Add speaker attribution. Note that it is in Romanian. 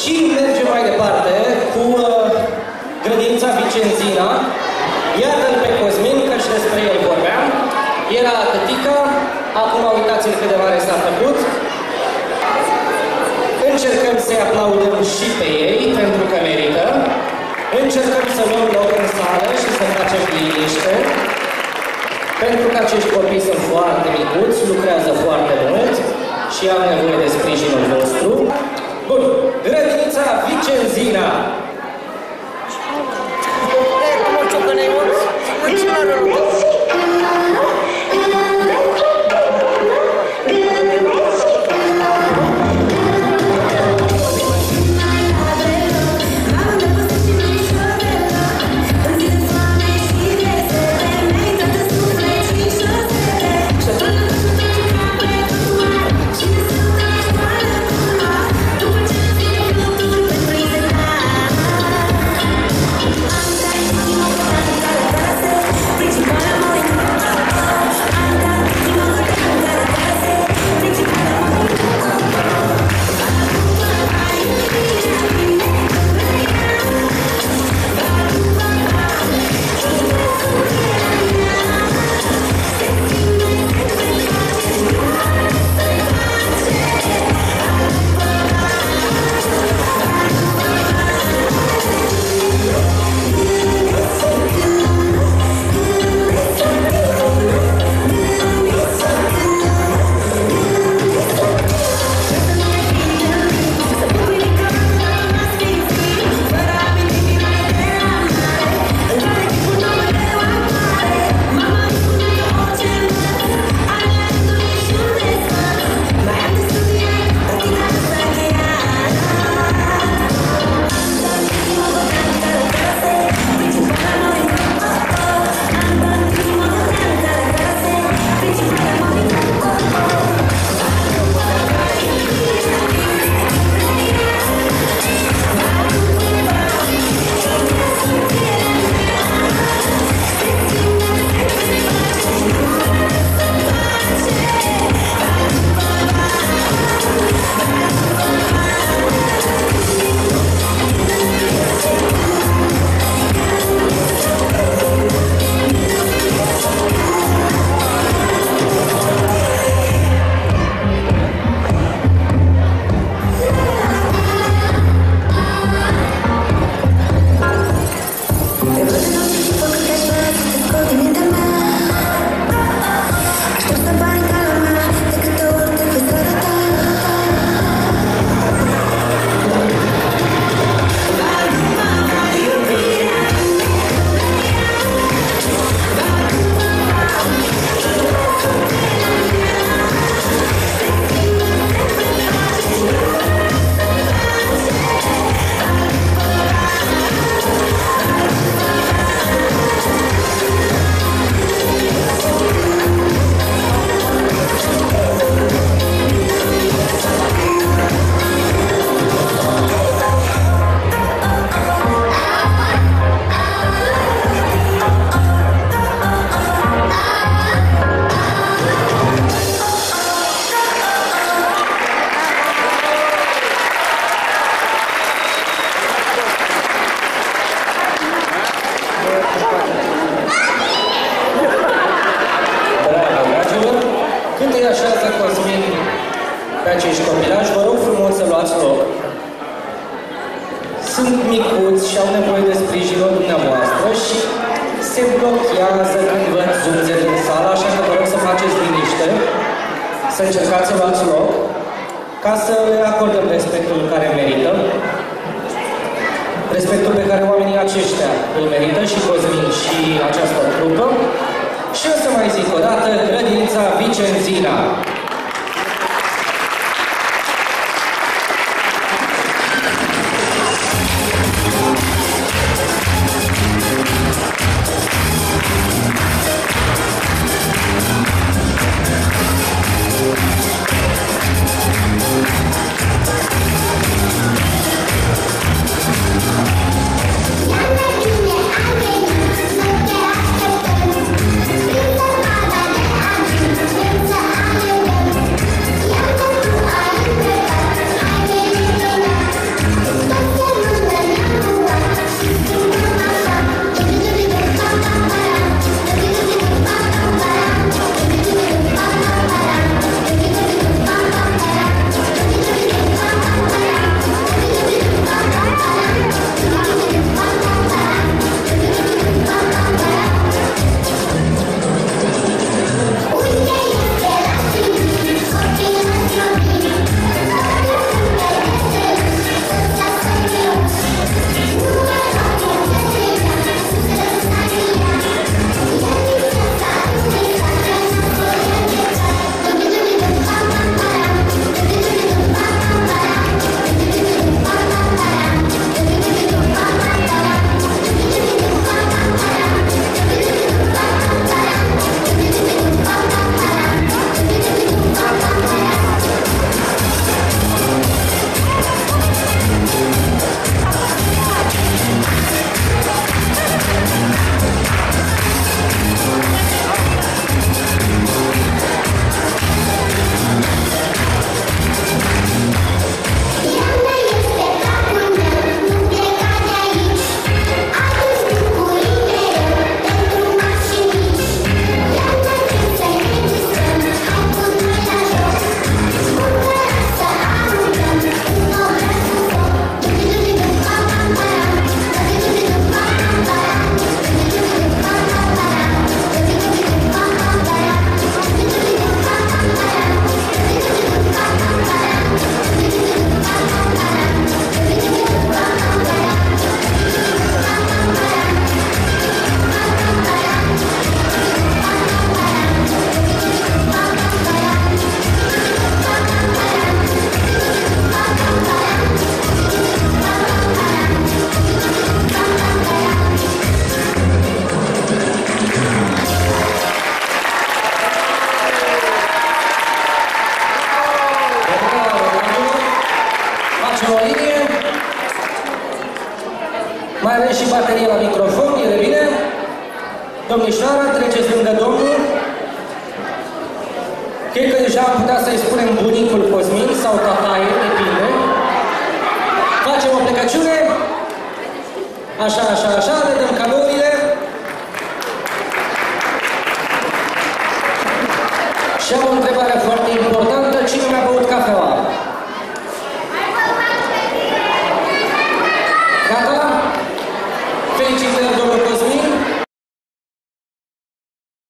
Speaker 1: Și mergem mai departe cu uh, grădința Vicenzina. Iată-l pe Cosmin, că și despre el vorbeam. Era tătica, acum uitați-l cât de mare s-a făcut. Încercăm să-i aplaudăm și pe ei, pentru că merită. Încercăm să luăm loc în sală și să facem liniște. Pentru că acești copii sunt foarte micuți, lucrează foarte mult și au nevoie de sprijinul vostru. Cenzina. Cum o ciocănei mulți? Cu cine grădinița Vicenzina. sunt micuți și au nevoie de sprijinul dumneavoastră și se blochează când văd zunze din sală, așa că vă rog să faceți liniște, să încercați să luați loc, ca să le acordăm respectul care merită, respectul pe care oamenii aceștia îl merită și Cosmin și această trupă. Și o să mai zic o dată, grădința Vicenzina.
Speaker 2: Și bateria la microfon, e bine? Domnișoara, treceți lângă domnul. Cred că deja am putea să-i spunem bunicul Cosmin sau tataie, depinde. Facem o plecăciune. Așa, așa, așa, le dăm calourile. Și am o întrebare